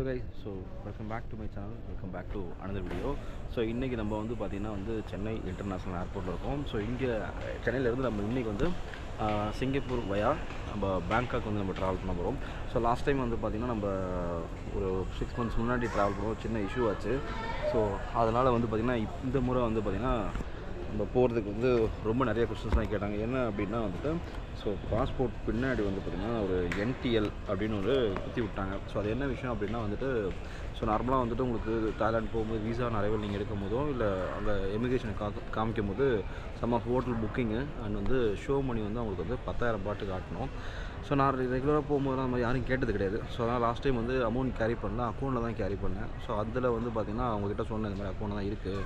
So guys so welcome back to my channel welcome back to another video so இன்றைக்கி நம்ம வந்து பார்த்திங்கன்னா வந்து சென்னை இன்டர்நேஷ்னல் ஏர்போர்ட்டில் இருக்கோம். ஸோ இங்கே சென்னையிலேருந்து நம்ம இன்றைக்கி வந்து சிங்கப்பூர் வயா நம்ம பேங்காக் வந்து நம்ம ட்ராவல் பண்ண போகிறோம் ஸோ லாஸ்ட் டைம் வந்து பார்த்திங்கன்னா நம்ம ஒரு சிக்ஸ் மந்த்ஸ் முன்னாடி ட்ராவல் பண்ணுவோம் சின்ன இஷ்யூ ஆச்சு. ஸோ அதனால் வந்து பார்த்திங்கன்னா இந்த முறை வந்து பார்த்திங்கன்னா நம்ம போகிறதுக்கு வந்து ரொம்ப நிறைய கொஸ்டின்ஸ்லாம் கேட்டாங்க. என்ன அப்படின்னா வந்துட்டு ஸோ பாஸ்போர்ட் பின்னாடி வந்து பார்த்திங்கன்னா ஒரு என்டிஎல் அப்படின்னு ஒரு குத்தி விட்டாங்க. ஸோ அது என்ன விஷயம் அப்படின்னா வந்துட்டு ஸோ நார்மலாக வந்துட்டு உங்களுக்கு தாய்லாந்து போகும்போது விசா நிறைய நீங்கள் எடுக்கும் போதோ இல்லை அந்த எமிகிரேஷனை கா காமிக்கும் போது some of hotel booking and வந்து ஷோ மணி வந்து அவங்களுக்கு வந்து பத்தாயிரம் பாட்டு காட்டணும். ஸோ நான் ரெகுலராக போகும்போது அந்த மாதிரி யாரும் கேட்டது கிடையாது. ஸோ அதனால் லாஸ்ட் டைம் வந்து அமௌண்ட் கேரி பண்ணல அக்கௌண்ட்டில் தான் கேரி பண்ணேன். ஸோ அதில் வந்து பார்த்திங்கன்னா அவங்கக்கிட்ட சொன்னேன் இந்த மாதிரி அக்கௌண்ட் தான் இருக்குது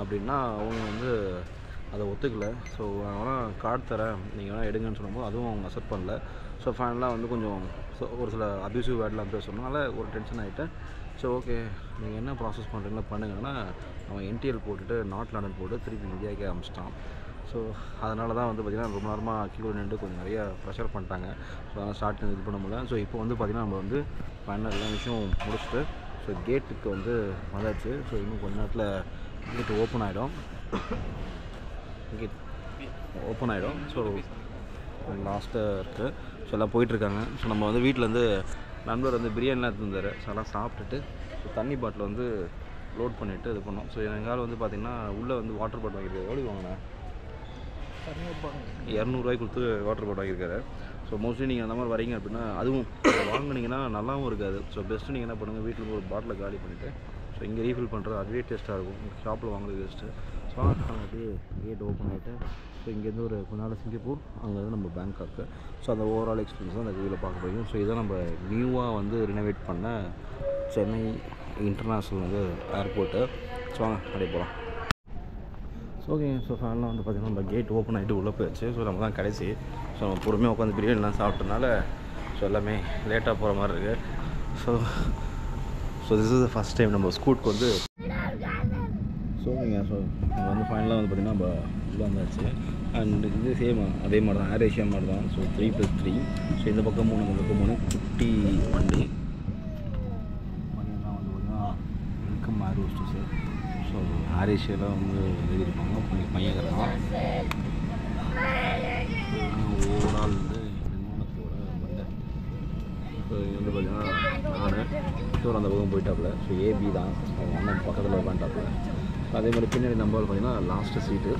அப்படின்னா அவங்க வந்து அதை ஒத்துக்கலை. ஸோ அதனால் கார்டு தரேன். நீங்கள் வேணால் எடுங்கன்னு சொல்லும்போது அதுவும் அவங்க அக்செப்ட் பண்ணல. ஸோ ஃபைனலாக வந்து கொஞ்சம் ஸோ ஒரு சில அப்யூசிவ் வேர்ட்லாம் பேச சொன்னனால ஒரு டென்ஷன் ஆகிட்டேன் ஸோ ஓகே நீங்கள் என்ன ப்ராசஸ் பண்ணுறீங்களோ பண்ணுங்கன்னா அவன் என்டிஎல் போட்டுட்டு நாட் லண்டன் போட்டு திருப்பி இந்தியாவுக்கே அமிச்சிட்டான். ஸோ அதனால தான் வந்து பார்த்திங்கன்னா ரொம்ப நேரமாக கீழே நின்று கொஞ்சம் நிறைய ப்ரெஷர் பண்ணிட்டாங்க. ஸோ அதனால் ஸ்டார்ட் இது பண்ண முடியல. ஸோ இப்போ வந்து பார்த்திங்கன்னா நம்ம வந்து ஃபைனல் எல்லா விஷயம் முடிச்சுட்டு ஸோ கேட்டுக்கு வந்து வந்தாச்சு. ஸோ இன்னும் கொஞ்ச நேரத்தில் கேட் ஓப்பன் ஆகிடும் கேட் ஓப்பன் ஆகிடும் ஸோ லாஸ்ட்டாக இருக்குது ஸோ எல்லாம் போயிட்டுருக்காங்க ஸோ நம்ம வந்து வீட்டிலேருந்து நண்பர் வந்து பிரியாணிலாம் எடுத்துருந்தார் ஸோ அதெல்லாம் சாப்பிட்டுட்டு ஸோ தண்ணி பாட்டில் வந்து லோட் பண்ணிவிட்டு இது பண்ணோம். ஸோ எங்கள் வந்து பார்த்திங்கன்னா உள்ளே வந்து வாட்டர் பாட்டில் வாங்கியிருக்காரு எவ்வளோ வாங்கினேன் இரநூறுவாய்க்கு கொடுத்து வாட்டர் பாட்டில் வாங்கியிருக்காரு. ஸோ மோஸ்ட்லி நீங்கள் அந்த மாதிரி வரீங்க அப்படின்னா அதுவும் வாங்குனீங்கன்னா நல்லாவும் இருக்காது. ஸோ பெஸ்ட்டு நீங்கள் என்ன பண்ணுங்கள் வீட்டில் ஒரு பாட்டிலை காலி பண்ணிவிட்டு ஸோ இங்கே ரீஃபில் பண்ணுறது அதுவே டேஸ்ட்டாக இருக்கும். ஷாப்பில் வாங்குறது பெஸ்ட்டு ஸோ அப்படியே கேட் ஓப்பன் ஆகிட்டு ஸோ இங்கேருந்து ஒரு கொஞ்ச சிங்கப்பூர் அங்கேருந்து நம்ம பேங்காக்கு ஸோ அந்த ஓவரால் எக்ஸ்பீரியன்ஸ் தான் அந்த வீடியோவில் பார்க்க முடியும். ஸோ இதான் நம்ம நியூவாக வந்து ரினோவேட் பண்ண சென்னை இன்டர்நேஷ்னல் வந்து ஏர்போர்ட்டு ஸோ வாங்க அப்படியே போகலாம் ஸோ ஓகே ஸோ ஃபேன்லாம் வந்து பார்த்திங்கன்னா நம்ம கேட் ஓப்பன் ஆகிட்டு உள்ளே போயிடுச்சு. ஸோ நம்ம தான் கடைசி. ஸோ நம்ம பொறுமையாக உட்காந்து பிரியாணிலாம் சாப்பிட்டனால ஸோ எல்லாமே லேட்டாக போகிற மாதிரி இருக்குது so so this is the first time நம்ம ஸ்கூட்க்கு வந்து ஸோ ஓகேங்க ஸோ நம்ம வந்து ஃபைனலாக வந்து பார்த்திங்கன்னா நம்ம உள்ளே வந்தாச்சு. அண்ட் இது சேம் அதே மாதிரி தான் ஏர் ஏஷியா மாதிரி தான் so three plus three so இந்த பக்கம் மூணு இந்த பக்கம் மூணு குட்டி வண்டி. மணியெல்லாம் வந்து பார்த்திங்கன்னா வெல்கம் ஏர் ஹோஸ்டஸு ஸோ ஏஷியாவில் வந்து எழுதியிருப்பாங்க. கொஞ்சம் பையன் இருக்கான் ஓவரால் வந்து விமானத்தோட வந்த ஸோ இது வந்து பார்த்தீங்கன்னா நான் ஸோ அந்த பக்கம் போயிட்டாப்புல. ஸோ ஏபி தான். அவங்க அண்ணன் பக்கத்தில் உட்காந்துட்டாப்புல. அதே மாதிரி பின்னாடி நம்ம பார்த்தீங்கன்னா லாஸ்ட்டு சீட்டு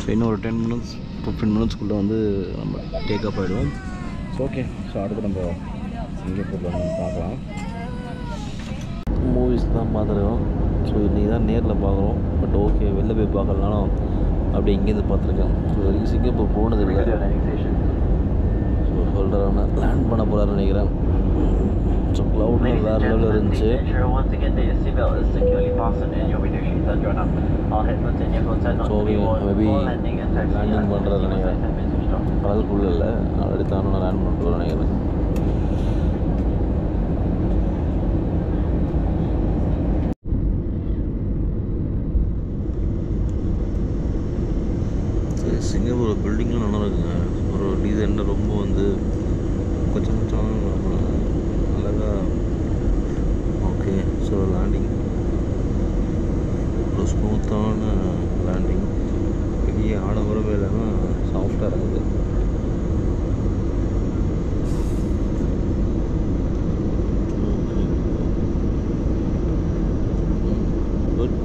ஸோ இன்னும் ஒரு டென் மினிட்ஸ் ஃபிஃப்டீன் மினிட்ஸ்க்குள்ளே வந்து நம்ம டேக்கப் ஆகிடுவோம் ஸோ ஓகே ஸோ அடுத்து நம்ம சிங்கப்பூரில் வந்து பார்க்கலாம். மூவிஸ் தான் பார்த்துருக்கோம். ஸோ இன்றைக்கி தான் நேரில் பார்க்குறோம். பட் ஓகே வெளில போய் பார்க்கலனாலும் அப்படி இங்கேருந்து பார்த்துருக்கேன். ஸோ வரைக்கும் சிங்கப்பூர் போனது இல்லை. ஸோ சொல்கிறவன லேண்ட் பண்ண போகிறாருன்னு நினைக்கிறேன். ஸோ க்ளவுட்லாம் வேறு லெவலில் இருந்துச்சு. Once again, the seatbelt is securely fastened and your window shades are drawn இங்கே ஒரு பில்டிங்லாம் நல்லா இருக்குங்க. ஒரு டிசைனில் ரொம்ப வந்து கொஞ்சம் கொஞ்சம் அழகாக ஓகே ஸோ லேண்டிங் ஒரு ஸ்மூத்தான லேண்டிங் பெரிய ஆடம்பரமே இல்லாமல் சாஃப்டாக இருக்குது குட்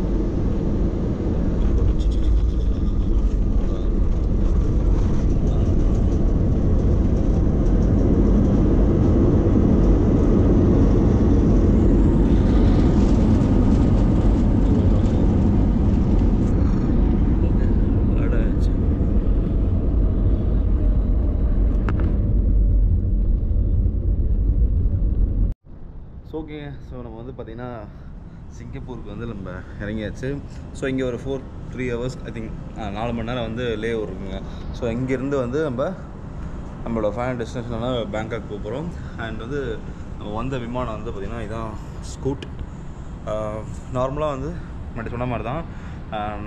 ஸோ ஓகே ஸோ நம்ம வந்து பார்த்திங்கன்னா சிங்கப்பூருக்கு வந்து நம்ம இறங்கியாச்சு. ஸோ இங்கே ஒரு four three hours I think நாலு மணி நேரம் வந்து லே இருக்குங்க. ஸோ இங்கேருந்து வந்து நம்ம நம்மளோட ஃபைனல் டெஸ்டினேஷனான பேங்காக் போகிறோம் அண்ட் வந்து நம்ம வந்த விமானம் வந்து பார்த்திங்கன்னா இதான் ஸ்கூட் நார்மலாக வந்து மட்டும் சொன்ன மாதிரி தான்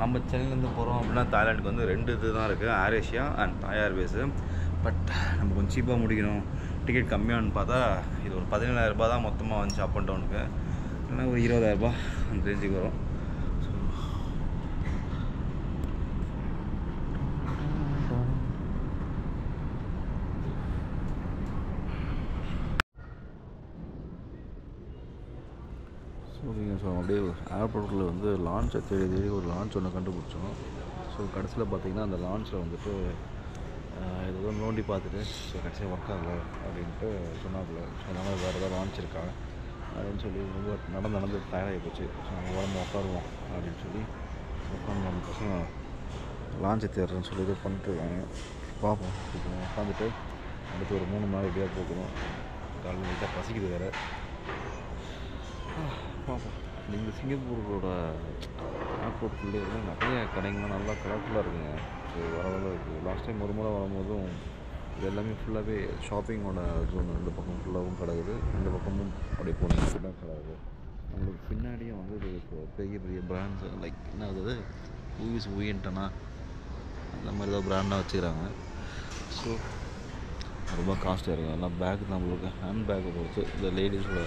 நம்ம சென்னையிலேருந்து போகிறோம் அப்படின்னா தாய்லாண்டுக்கு வந்து ரெண்டு இது தான் இருக்குது Air Asia and Thai Airways but நம்ம கொஞ்சம் சீப்பாக முடிக்கணும். டிக்கெட் கம்மியானு பார்த்தா இது ஒரு பதினேழாயிரரூபா தான் மொத்தமாக வந்துச்சு அப் அண்ட் டவுனுக்கு இல்லைன்னா ஒரு இருபதாயிரரூபா அந்த ரேஞ்சுக்கு வரும். ஓகேங்க ஸோ அப்படியே ஏர்போர்ட்டில் வந்து லான்ச்சை தேடி தேடி ஒரு லான்ச் ஒன்று கண்டுபிடிச்சோம். ஸோ கடைசியில் பார்த்தீங்கன்னா அந்த லான்ச்சில் வந்துட்டு ஆஹ், ஏதோ நோண்டி பார்த்துட்டு ஸோ கடைசியாக ஒர்க் ஆகல அப்படின்ட்டு சொன்னாப்புல. ஸோ அதனால் வேறு ஏதாவது லான்ச் அப்படின்னு சொல்லி ரொம்ப நடந்து நடந்து டயர்டாகி போச்சு. ஸோ நம்ம உடம்பு உட்காருவோம் அப்படின்னு சொல்லி உட்காந்து நம்ம பசங்க லான்ச்சை தேடுறேன்னு சொல்லி இது பண்ணிட்டு இருக்காங்க. பார்ப்போம். இப்போ உட்காந்துட்டு அடுத்து ஒரு மூணு நாள் நேரம் எப்படியா போகணும். காலையில் லைட்டாக பசிக்குது வேறு. பார்ப்போம். நீங்கள் சிங்கப்பூரோட ஏர்போர்ட்டுக்குள்ளே நிறைய கடைங்கள்லாம் நல்லா கலர்ஃபுல்லாக இருக்குங்க. ஸோ வரவெல்லாம் இருக்குது லாஸ்ட் டைம் ஒரு முறை வரும்போதும் இது எல்லாமே ஃபுல்லாகவே ஷாப்பிங்கோட ஜோன் இந்த பக்கம் ஃபுல்லாகவும் கிடக்குது. இந்த பக்கமும் அப்படியே போனீங்க ஃபுல்லாக கிடக்குது. நம்மளுக்கு பின்னாடியே வந்து இப்போ பெரிய பெரிய பிராண்ட்ஸ் லைக் என்ன ஆகுது ஊவிஸ் ஊயன்ட்டனா அந்த மாதிரி ஏதாவது பிராண்டாக வச்சுக்கிறாங்க. ஸோ ரொம்ப காஸ்ட்டாக இருக்கும் எல்லாம் பேக் நம்மளுக்கு ஹேண்ட் பேக்கை பொறுத்து இந்த லேடிஸோட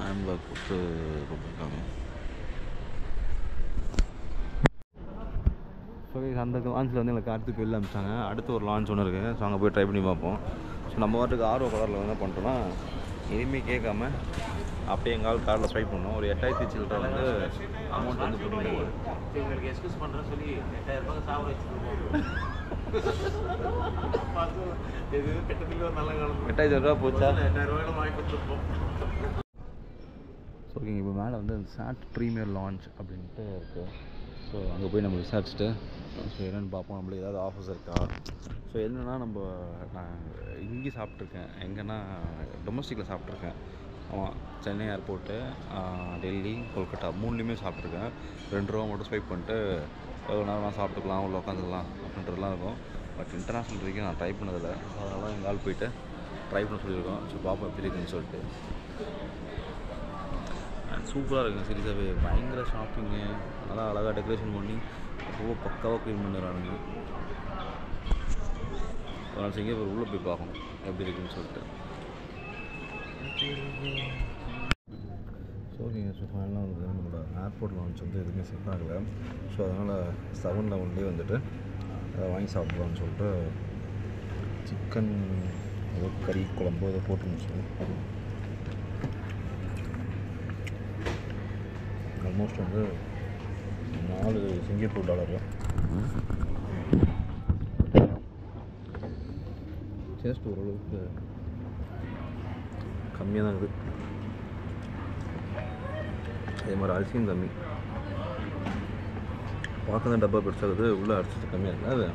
ஹேண்ட் பேக் பொறுத்து கொடுத்துருக்காங்க ஸோ அந்த லான்ச்சில் வந்து எங்களுக்கு அடுத்து வெளில அமிச்சாங்க அடுத்து ஒரு லான்ச் ஒன்று இருக்குது ஸோ அங்கே போய் ட்ரை பண்ணி பார்ப்போம். ஸோ நம்ம வாட்டுக்கு ஆர்வ கலரில் என்ன பண்ணிட்டோம்னா எதுவுமே கேட்காம அப்படியே எங்கள் காரில் ஸ்வைப் பண்ணோம். ஒரு எட்டாயிரத்தி சில்லற வந்து அமௌண்ட் வந்து போட்டு இவங்களுக்கு எக்ஸ்கியூஸ் பண்ணுறேன்னு சொல்லி எட்டாயிரம் ரூபாய் சாப்பிட வச்சுருக்கோம். ரூபா போச்சா? எட்டாயிரம் வாங்கி கொடுத்துருப்போம். ஓகேங்க இப்போ மேலே வந்து சாட் ப்ரீமியர் லான்ச் அப்படின்ட்டு இருக்குது ஸோ அங்கே போய் நம்ம விசாரிச்சுட்டு ஸோ என்னென்னு பார்ப்போம். நம்மளுக்கு ஏதாவது ஆஃபர்ஸ் இருக்கா? ஸோ என்னென்னா நம்ம நான் இங்கே சாப்பிட்ருக்கேன் எங்கன்னா டொமஸ்டிக்கில் சாப்பிட்ருக்கேன் ஆமாம் சென்னை ஏர்போர்ட்டு டெல்லி கொல்கட்டா மூணுலேயுமே சாப்பிட்ருக்கேன் ரெண்டு ரூபா மட்டும் ஸ்வைப் பண்ணிட்டு எவ்வளோ நேரம் சாப்பிட்டுக்கலாம் உள்ள உட்காந்துக்கலாம் அப்படின்றதுலாம் இருக்கும். பட் இன்டர்நேஷ்னல் வரைக்கும் நான் ட்ரை பண்ணதில்லை. ஸோ அதனால் எங்கள் ஆள் போயிட்டு ட்ரை பண்ண சொல்லியிருக்கோம். ஸோ பார்ப்போம் எப்படி இருக்குன்னு சொல்லிட்டு. சூப்பராக இருக்கும் சீரியஸாகவே பயங்கர ஷாப்பிங்கு நல்லா அழகாக டெக்கரேஷன் பண்ணி ரொம்ப பக்காவாக க்ளீன் பண்ணுறானுங்க ஒரு நாள் சிங்கப்பூர் உள்ளே போய் பார்க்கணும். எப்படி இருக்குன்னு சொல்லிட்டு. ஸோ நீங்கள் ஸோ ஃபைனலாக வந்து நம்மளோட ஏர்போர்ட் லான்ச் வந்து எதுவுமே செட் ஆகலை. ஸோ அதனால் செவன் லெவன்லேயே வந்துட்டு அதை வாங்கி சாப்பிட்லான்னு சொல்லிட்டு சிக்கன் ஏதோ கறி குழம்பு ஏதோ போட்டுருந்துச்சு. அது ஆல்மோஸ்ட் வந்து நாலு சிங்கப்பூர் டாலர் சேஸ்ட் ஓரளவுக்கு கம்மியாக தான் இருக்குது அதே மாதிரி அரிசியும் கம்மி. பார்க்க தான் டப்பா பெருசாகுது உள்ளே அரிசி கம்மியாக இருக்குது அது?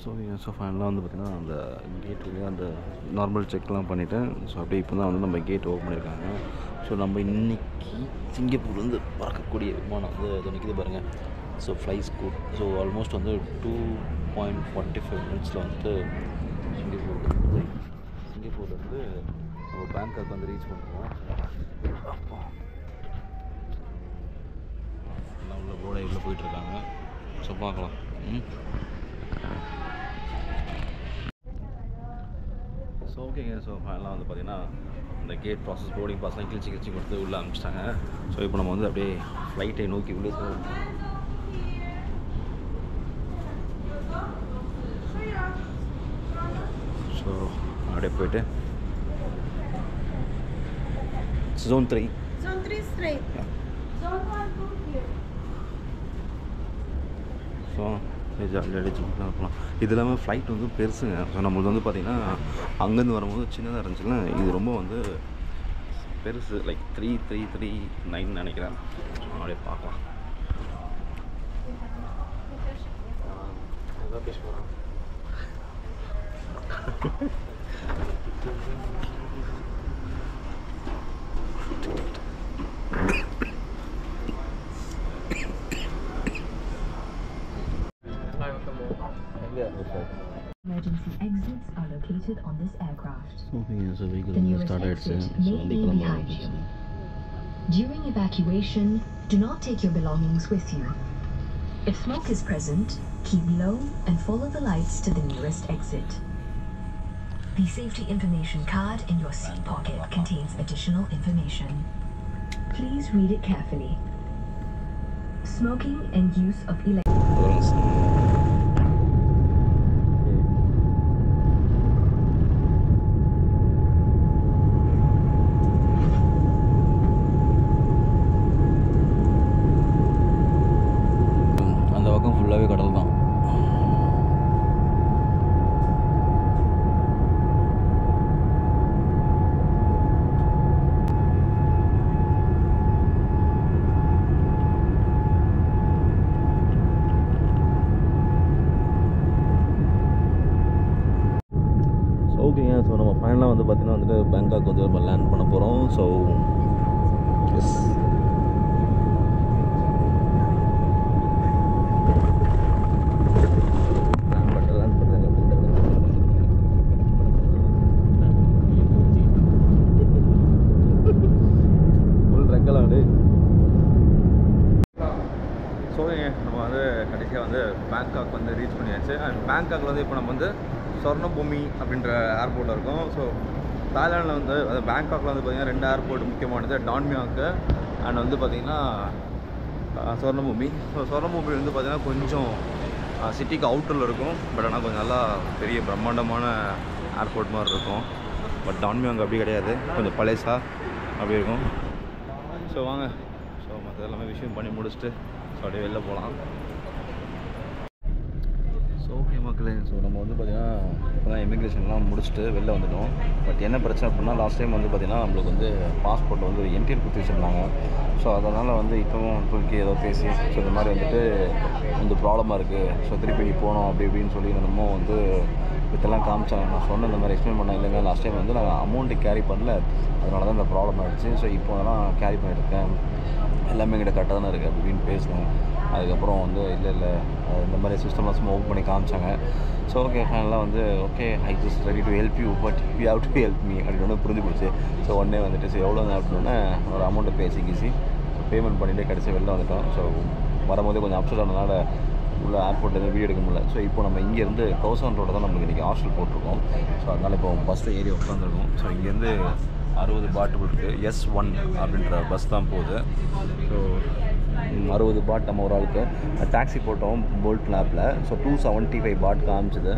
ஸோ ஸோ ஃபைனலாக வந்து பார்த்திங்கன்னா அந்த கேட்டுக்கு அந்த நார்மல் செக்லாம் பண்ணிவிட்டேன் ஸோ அப்படியே இப்போ தான் வந்து நம்ம கேட் ஓப்பன் பண்ணியிருக்காங்க. ஸோ நம்ம இன்னைக்கு சிங்கப்பூர்லேருந்து பறக்கக்கூடிய விமானம் வந்து அது நிற்கிது பாருங்கள் so fly Scoot so almost வந்து டூ பாயிண்ட் ஃபார்ட்டி ஃபைவ் மினிட்ஸில் வந்துட்டு சிங்கப்பூர் சிங்கப்பூர்லேருந்து நம்ம பேங்காக் வந்து ரீச் பண்ணுவோம் அப்போ. எல்லாம் உள்ள போர்டை உள்ளே போயிட்டுருக்காங்க ஸோ பார்க்கலாம். ம். ஸோ ஓகேங்க ஸோ ஃபைனலாக வந்து பார்த்தீங்கன்னா இந்த கேட் ப்ராசஸ் போர்டிங் பாஸ்லாம் கிழிச்சு கிழிச்சு கொடுத்து உள்ளே அனுப்பிச்சிட்டாங்க. ஸோ இப்போ நம்ம வந்து அப்படியே ஃப்ளைட்டை நோக்கி உள்ளே போகிறோம் ஸோ அப்படியே போயிட்டு. Zone three Zone 3 straight. Zone 1, go here. So ஜாலியாக அடிச்சு இருக்கலாம் இது இல்லாமல் ஃப்ளைட் வந்து பெருசுங்க. ஸோ நம்மளுக்கு வந்து பார்த்திங்கன்னா அங்கேருந்து வரும்போது சின்னதாக இருந்துச்சுன்னா இது ரொம்ப வந்து பெருசு. Like three three three nine நினைக்கிறேன். அப்படியே பார்க்கலாம். Yeah. Emergency exits are located on this aircraft. Smoking is illegal the newest exit may be behind you. During evacuation, do not take your belongings with you. If smoke is present, keep low and follow the lights to the nearest exit. The safety information card in your seat pocket contains additional information. Please read it carefully. Smoking and use of electronic... reach and பேங்காக்ல வந்து இப்போ நம்ம வந்து சொர்ணபூமி அப்படின்ற ஏர்போர்ட்டில் இருக்கோம். So தாய்லாண்டில் வந்து அது பேங்காக்ல வந்து பார்த்திங்கன்னா ரெண்டு ஏர்போர்ட் முக்கியமானது டான்மியாக்கு அண்ட் வந்து பார்த்திங்கன்னா சொர்ணபூமி ஸோ சொர்ணபூமி வந்து பார்த்திங்கன்னா கொஞ்சம் சிட்டிக்கு அவுட்டரில் இருக்கும். பட் ஆனால் கொஞ்சம் நல்லா பெரிய பிரம்மாண்டமான ஏர்போர்ட் மாதிரி இருக்கும். பட் டான்மியாங் அப்படி கிடையாது. கொஞ்சம் பழசா அப்படி இருக்கும். ஸோ வாங்க. ஸோ மற்ற எல்லாமே விஷயம் பண்ணி முடிச்சுட்டு ஸோ அப்படியே வெளில போகலாம் ஸோ ஸோ நம்ம வந்து பார்த்திங்கன்னா இப்போ தான் இமிக்ரேஷன்லாம் முடிச்சுட்டு வெளில வந்துட்டோம். பட் என்ன பிரச்சனை அப்படின்னா லாஸ்ட் டைம் வந்து பார்த்திங்கன்னா நம்மளுக்கு வந்து பாஸ்போர்ட்டில் வந்து ஒரு என்டிஎல் கொடுத்து வச்சுருந்தாங்க. ஸோ அதனால் வந்து இப்போவும் துருக்கி ஏதோ பேசி ஸோ இந்த மாதிரி வந்துட்டு இந்த ப்ராப்ளமாக இருக்குது ஸோ திருப்பி நீ போகணும் அப்படி இப்படின்னு சொல்லி என்னமோ வந்து இதெல்லாம் காமிச்சாங்க. நான் சொன்ன இந்த மாதிரி எக்ஸ்பிளைன் பண்ண இல்லைங்க. லாஸ்ட் டைம் வந்து நான் அமௌண்ட்டு கேரி பண்ணல. அதனால தான் இந்த ப்ராப்ளம் ஆகிடுச்சு ஸோ இப்போ அதெல்லாம் கேரி பண்ணியிருக்கேன் எல்லாமே கிட்ட கரெக்டாக தானே இருக்குது அப்படின்னு பேசினேன். அதுக்கப்புறம் வந்து இல்லை இல்லை இந்த மாதிரி சிஸ்டம்லாம் சும்மா ஓப்பன் பண்ணி காமிச்சாங்க. ஸோ ஓகே ஃபைனலாக வந்து okay I just ready to help you but you have to help me அப்படின்னு ஒன்று புரிஞ்சு போச்சு. ஸோ ஒன்னே வந்துட்டு ஸோ எவ்வளோ அப்படின்னா ஒரு அமௌண்ட்டை பேசி கீசி பேமெண்ட் பண்ணிவிட்டு கடைசி வெளில வந்துட்டோம். ஸோ வரும்போதே கொஞ்சம் அப்செட் ஆனதுனால உள்ள ஏர்போர்ட்டில் எதுவும் வீடியோ எடுக்க முடியல. ஸோ இப்போ நம்ம இங்கேருந்து கௌசான் ரோட தான் நம்மளுக்கு இன்றைக்கி ஹாஸ்டல் போட்டிருக்கோம். ஸோ அதனால் இப்போ பஸ்ஸில் ஏறி உட்காந்துருக்கோம் ஸோ இங்கேருந்து அறுபது பாட்டு இருக்குது எஸ் ஒன் அப்படின்ற பஸ் தான் போகுது. ஸோ அறுபது பாட் நம்ம ஒரு ஆளுக்கு. டாக்ஸி போட்டோம் போல்ட் ஆப்பில் so two seventy five baht காமிச்சிது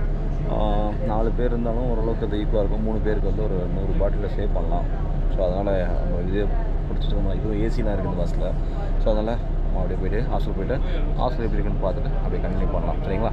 நாலு பேர் இருந்தாலும் ஓரளவுக்கு அது ஈக்குவாக இருக்கும். மூணு பேருக்கு வந்து ஒரு நூறு பாட்டில் சேவ் பண்ணலாம். ஸோ அதனால் நம்ம இதே பிடிச்சிட்டு நம்ம இதுவும் ஏசிலாம் இருக்குது பஸ்ஸில் ஸோ அதனால் அப்படியே போயிட்டு ஹாஸ்டல் போயிட்டு ஹாஸ்டல் எப்படி இருக்குன்னு பார்த்துட்டு அப்படியே கண்டினியூ பண்ணலாம். சரிங்களா?